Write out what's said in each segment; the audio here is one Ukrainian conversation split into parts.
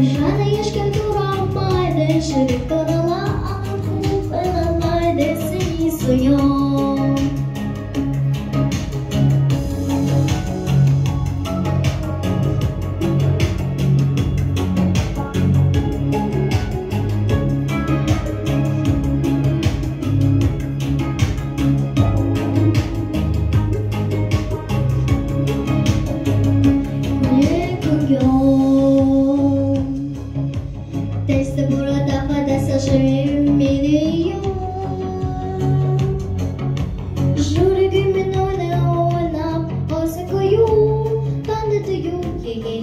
Жана є шкентура, майде ширик канала.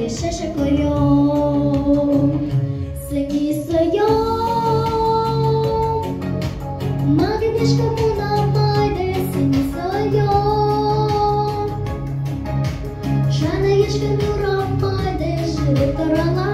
Саки шешекойом, саки сойом, магнешка муна майде сині сойом, шана ешка нюра майде живе тарала.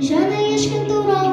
Jana e as.